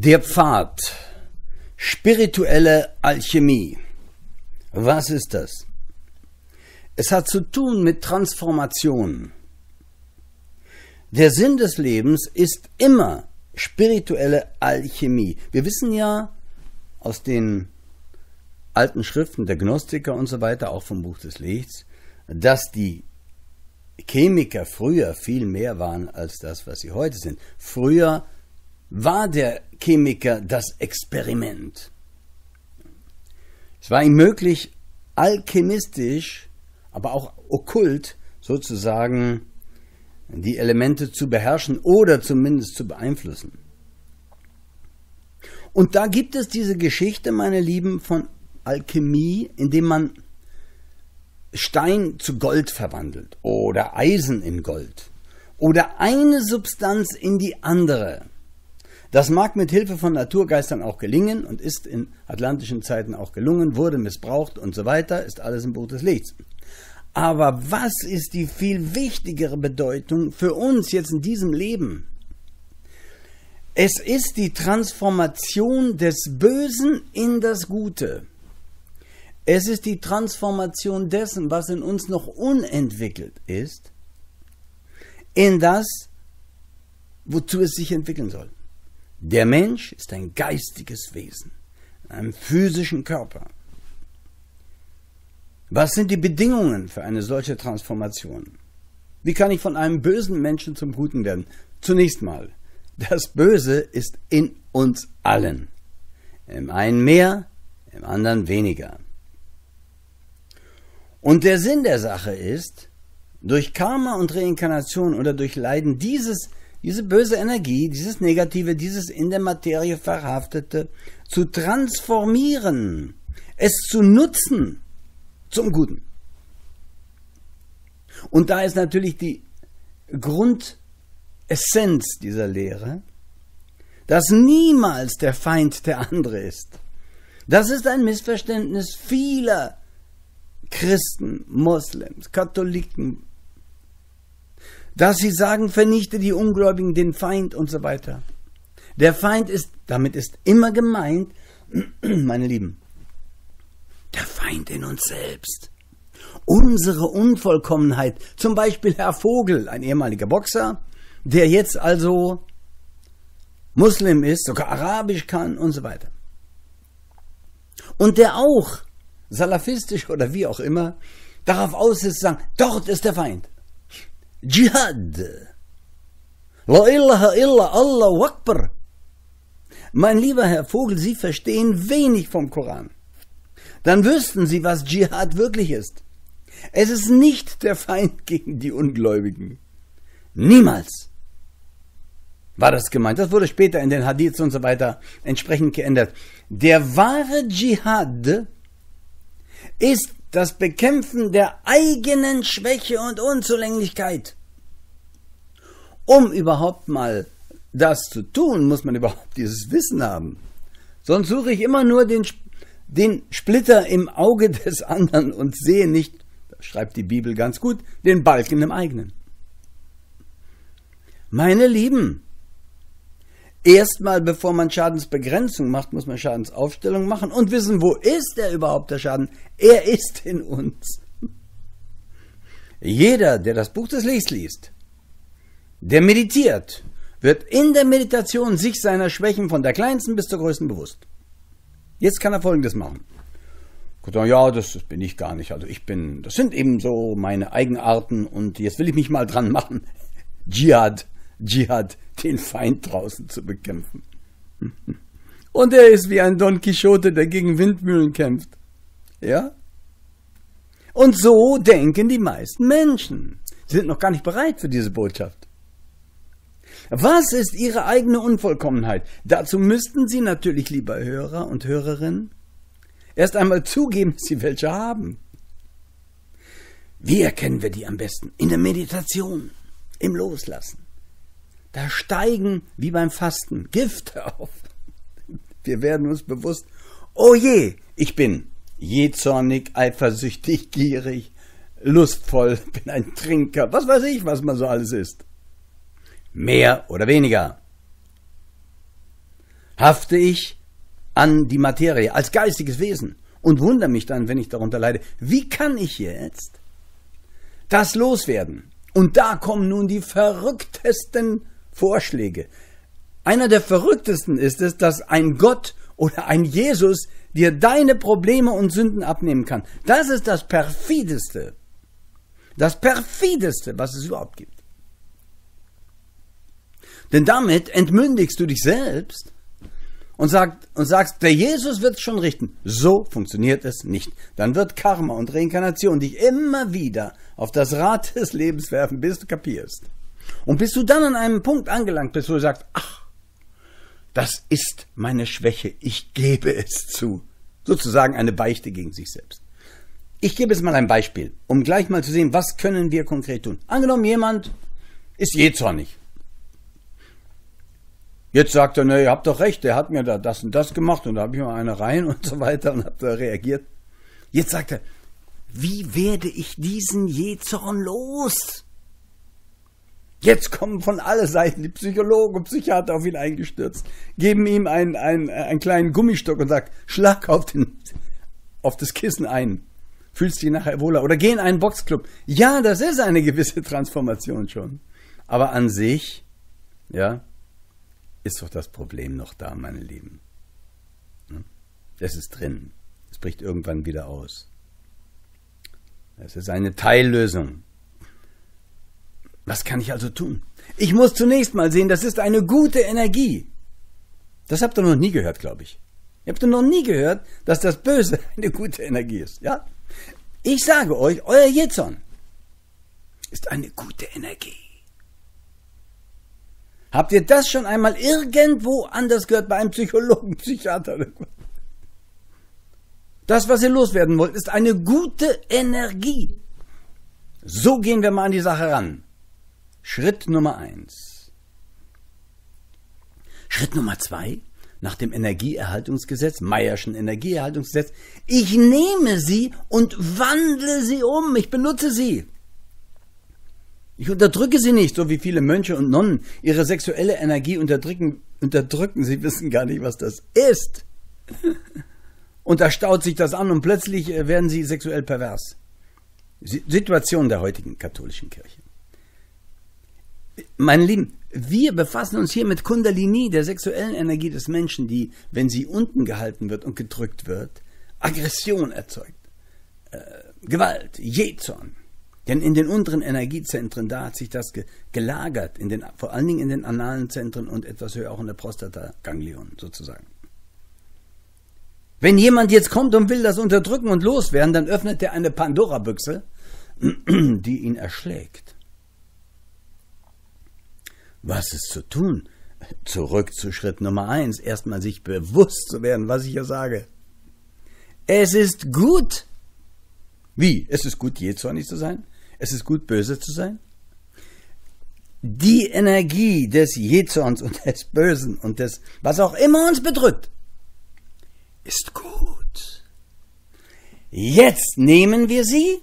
Der Pfad. Spirituelle Alchemie. Was ist das? Es hat zu tun mit Transformation. Der Sinn des Lebens ist immer spirituelle Alchemie. Wir wissen ja aus den alten Schriften der Gnostiker und so weiter, auch vom Buch des Lichts, dass die Chemiker früher viel mehr waren als das, was sie heute sind. Früher war der Chemiker das Experiment. Es war ihm möglich, alchemistisch, aber auch okkult sozusagen die Elemente zu beherrschen oder zumindest zu beeinflussen. Und da gibt es diese Geschichte, meine Lieben, von Alchemie, indem man Stein zu Gold verwandelt oder Eisen in Gold oder eine Substanz in die andere. Das mag mit Hilfe von Naturgeistern auch gelingen und ist in atlantischen Zeiten auch gelungen, wurde missbraucht und so weiter, ist alles im Buch des Lichts. Aber was ist die viel wichtigere Bedeutung für uns jetzt in diesem Leben? Es ist die Transformation des Bösen in das Gute. Es ist die Transformation dessen, was in uns noch unentwickelt ist, in das, wozu es sich entwickeln soll. Der Mensch ist ein geistiges Wesen, in einem physischen Körper. Was sind die Bedingungen für eine solche Transformation? Wie kann ich von einem bösen Menschen zum Guten werden? Zunächst mal, das Böse ist in uns allen. Im einen mehr, im anderen weniger. Und der Sinn der Sache ist, durch Karma und Reinkarnation oder durch Leiden dieses diese böse Energie, dieses Negative, dieses in der Materie Verhaftete zu transformieren, es zu nutzen zum Guten. Und da ist natürlich die Grundessenz dieser Lehre, dass niemals der Feind der andere ist. Das ist ein Missverständnis vieler Christen, Moslems, Katholiken, dass sie sagen, vernichte die Ungläubigen, den Feind und so weiter. Der Feind ist, damit ist immer gemeint, meine Lieben, der Feind in uns selbst. Unsere Unvollkommenheit. Zum Beispiel Herr Vogel, ein ehemaliger Boxer, der jetzt also Muslim ist, sogar Arabisch kann und so weiter. Und der auch salafistisch oder wie auch immer darauf aus ist, zu sagen, dort ist der Feind. Dschihad. La ilaha illa Allah Akbar. Mein lieber Herr Vogel, Sie verstehen wenig vom Koran. Dann wüssten Sie, was Dschihad wirklich ist. Es ist nicht der Feind gegen die Ungläubigen. Niemals war das gemeint. Das wurde später in den Hadiths und so weiter entsprechend geändert. Der wahre Dschihad ist das Bekämpfen der eigenen Schwäche und Unzulänglichkeit. Um überhaupt mal das zu tun, muss man überhaupt dieses Wissen haben. Sonst suche ich immer nur den, den Splitter im Auge des anderen und sehe nicht, schreibt die Bibel ganz gut, den Balken im eigenen. Meine Lieben, Erstmal, bevor man Schadensbegrenzung macht, muss man Schadensaufstellung machen und wissen, wo ist er überhaupt, der Schaden? Er ist in uns. Jeder, der das Buch des Lichts liest, der meditiert, wird in der Meditation sich seiner Schwächen von der kleinsten bis zur größten bewusst. Jetzt kann er Folgendes machen. Ja, das bin ich gar nicht. Also ich bin, das sind eben so meine Eigenarten und jetzt will ich mich mal dran machen. Dschihad, Dschihad, den Feind draußen zu bekämpfen. Und er ist wie ein Don Quixote, der gegen Windmühlen kämpft. Ja? Und so denken die meisten Menschen. Sie sind noch gar nicht bereit für diese Botschaft. Was ist ihre eigene Unvollkommenheit? Dazu müssten Sie natürlich, lieber Hörer und Hörerinnen, erst einmal zugeben, dass Sie welche haben. Wie erkennen wir die am besten? In der Meditation, im Loslassen. Da steigen, wie beim Fasten, Gifte auf. Wir werden uns bewusst, oh je, ich bin jähzornig, eifersüchtig, gierig, lustvoll, bin ein Trinker, was weiß ich, was man so alles ist. Mehr oder weniger. hafte ich an die Materie als geistiges Wesen und wundere mich dann, wenn ich darunter leide. Wie kann ich jetzt das loswerden? Und da kommen nun die verrücktesten Vorschläge. Einer der verrücktesten ist es, dass ein Gott oder ein Jesus dir deine Probleme und Sünden abnehmen kann. Das ist das perfideste, das perfideste, was es überhaupt gibt. Denn damit entmündigst du dich selbst und, sagt, und sagst, der Jesus wird es schon richten. So funktioniert es nicht. Dann wird Karma und Reinkarnation dich immer wieder auf das Rad des Lebens werfen, bis du kapierst. Und bis du dann an einem Punkt angelangt bist, wo du sagst, ach, das ist meine Schwäche, ich gebe es zu. Sozusagen eine Beichte gegen sich selbst. Ich gebe jetzt mal ein Beispiel, um gleich mal zu sehen, was können wir konkret tun. Angenommen, jemand ist jähzornig. Jetzt sagt er, ne, ihr habt doch recht, der hat mir da das und das gemacht und da habe ich mal eine rein und so weiter und habe da reagiert. Jetzt sagt er, wie werde ich diesen Jezorn los? Jetzt kommen von alle Seiten die Psychologen und Psychiater auf ihn eingestürzt, geben ihm einen, einen, einen kleinen Gummistock und sagen, schlag auf, den, auf das Kissen ein. Fühlst dich nachher wohler. Oder geh in einen Boxclub. Ja, das ist eine gewisse Transformation schon. Aber an sich, ja, ist doch das Problem noch da, meine Lieben. Es ist drin. Es bricht irgendwann wieder aus. Es ist eine Teillösung. Was kann ich also tun? Ich muss zunächst mal sehen, das ist eine gute Energie. Das habt ihr noch nie gehört, glaube ich. Ihr habt noch nie gehört, dass das Böse eine gute Energie ist. Ja? Ich sage euch, euer Jezon ist eine gute Energie. Habt ihr das schon einmal irgendwo anders gehört bei einem Psychologen, Psychiater oder was? Das, was ihr loswerden wollt, ist eine gute Energie. So gehen wir mal an die Sache ran. Schritt Nummer eins. Schritt Nummer zwei, nach dem Energieerhaltungsgesetz, Meyerschen Energieerhaltungsgesetz, ich nehme sie und wandle sie um, ich benutze sie. Ich unterdrücke sie nicht, so wie viele Mönche und Nonnen ihre sexuelle Energie unterdrücken, unterdrücken. Sie wissen gar nicht, was das ist. Und da staut sich das an und plötzlich äh, werden sie sexuell pervers. Situation der heutigen katholischen Kirche. Meine Lieben, wir befassen uns hier mit Kundalini, der sexuellen Energie des Menschen, die, wenn sie unten gehalten wird und gedrückt wird, Aggression erzeugt, äh, Gewalt, Jezorn, denn in den unteren Energiezentren, da hat sich das ge gelagert, in den, vor allen Dingen in den analen Zentren und etwas höher auch in der Prostataganglion sozusagen. Wenn jemand jetzt kommt und will das unterdrücken und loswerden, dann öffnet er eine Pandora-Büchse, die ihn erschlägt. Was ist zu tun? Zurück zu Schritt Nummer eins. Erstmal sich bewusst zu werden, was ich hier sage. Es ist gut. Wie? Es ist gut, jähzornig zu sein? Es ist gut, böse zu sein. Die Energie des Jezorns und des Bösen und des, was auch immer uns bedrückt, ist gut. Jetzt nehmen wir sie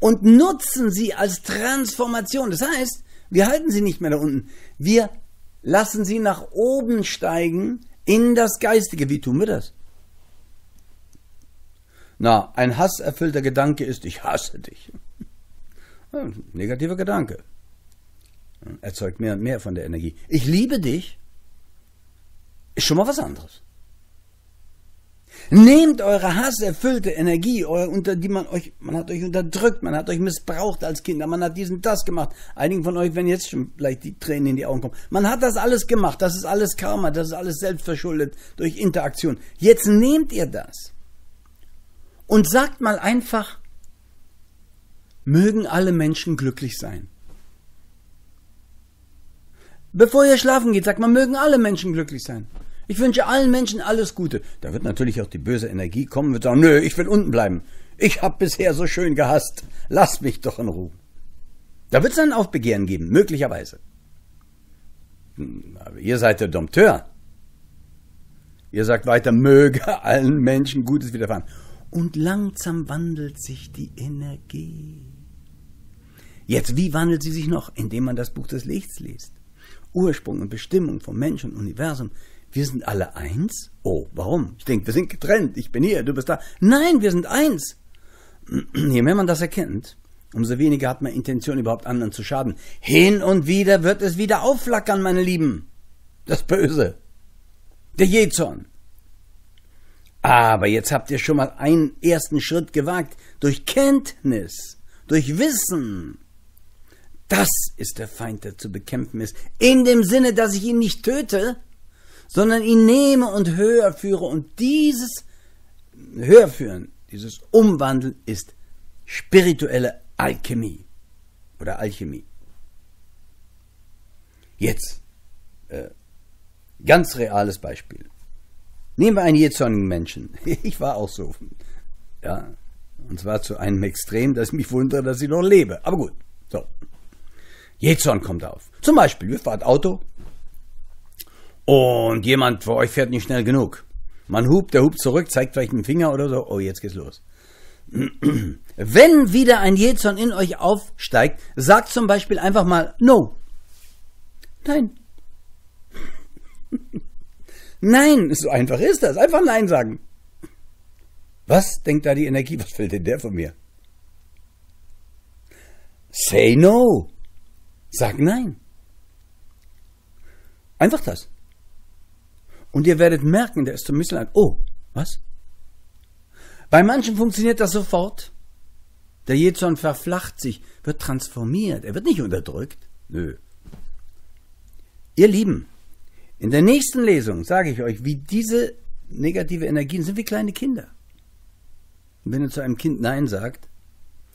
und nutzen sie als Transformation. Das heißt, wir halten sie nicht mehr da unten. Wir lassen sie nach oben steigen in das Geistige. Wie tun wir das? Na, ein hasserfüllter Gedanke ist, ich hasse dich. Negativer Gedanke. Erzeugt mehr und mehr von der Energie. Ich liebe dich. Ist schon mal was anderes. Nehmt eure hasserfüllte Energie, eure, unter die man euch, man hat euch unterdrückt, man hat euch missbraucht als Kinder, man hat diesen das gemacht. Einigen von euch werden jetzt schon vielleicht die Tränen in die Augen kommen. Man hat das alles gemacht, das ist alles Karma, das ist alles selbstverschuldet durch Interaktion. Jetzt nehmt ihr das und sagt mal einfach, mögen alle Menschen glücklich sein. Bevor ihr schlafen geht, sagt man, mögen alle Menschen glücklich sein. Ich wünsche allen Menschen alles Gute. Da wird natürlich auch die böse Energie kommen und sagen, nö, ich will unten bleiben. Ich habe bisher so schön gehasst. Lass mich doch in Ruhe. Da wird es ein Aufbegehren geben, möglicherweise. Hm, aber ihr seid der Dompteur. Ihr sagt weiter, möge allen Menschen Gutes widerfahren. Und langsam wandelt sich die Energie. Jetzt, wie wandelt sie sich noch? Indem man das Buch des Lichts liest. Ursprung und Bestimmung von Mensch und Universum wir sind alle eins? Oh, warum? Ich denke, wir sind getrennt. Ich bin hier, du bist da. Nein, wir sind eins. Je mehr man das erkennt, umso weniger hat man Intention, überhaupt anderen zu schaden. Hin und wieder wird es wieder aufflackern, meine Lieben. Das Böse. Der Jezorn. Aber jetzt habt ihr schon mal einen ersten Schritt gewagt. Durch Kenntnis, durch Wissen. Das ist der Feind, der zu bekämpfen ist. In dem Sinne, dass ich ihn nicht töte, sondern ihn nehme und höher führe. Und dieses Hörführen, dieses Umwandeln ist spirituelle Alchemie oder Alchemie. Jetzt, äh, ganz reales Beispiel. Nehmen wir einen jähzornigen Menschen. Ich war auch so. Ja, und zwar zu einem Extrem, dass ich mich wundere, dass ich noch lebe. Aber gut, so. Jähzorn kommt auf. Zum Beispiel, wir fahren Auto und jemand vor euch fährt nicht schnell genug. Man hupt, der hupt zurück, zeigt vielleicht einen Finger oder so. Oh, jetzt geht's los. Wenn wieder ein Jezorn in euch aufsteigt, sagt zum Beispiel einfach mal No. Nein. Nein, so einfach ist das. Einfach Nein sagen. Was denkt da die Energie? Was fällt denn der von mir? Say no. Sag Nein. Einfach das. Und ihr werdet merken, der ist bisschen ein, oh, was? Bei manchen funktioniert das sofort. Der Jezorn verflacht sich, wird transformiert, er wird nicht unterdrückt. Nö. Ihr Lieben, in der nächsten Lesung sage ich euch, wie diese negative Energien sind wie kleine Kinder. Und wenn ihr zu einem Kind Nein sagt,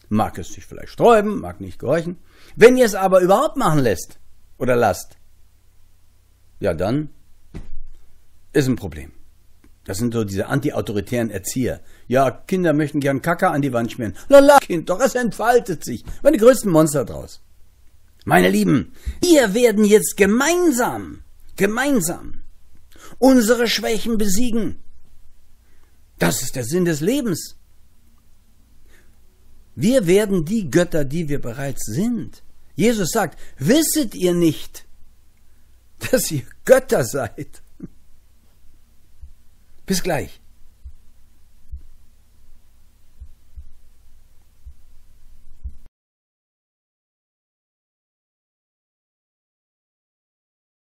mag es sich vielleicht sträuben, mag nicht gehorchen. Wenn ihr es aber überhaupt machen lässt oder lasst, ja dann ist ein Problem. Das sind so diese anti-autoritären Erzieher. Ja, Kinder möchten gern Kacker an die Wand schmieren. Lala, Kind, doch es entfaltet sich. Meine größten Monster draus. Meine Lieben, wir werden jetzt gemeinsam gemeinsam unsere Schwächen besiegen. Das ist der Sinn des Lebens. Wir werden die Götter, die wir bereits sind. Jesus sagt, wisset ihr nicht, dass ihr Götter seid? Bis gleich.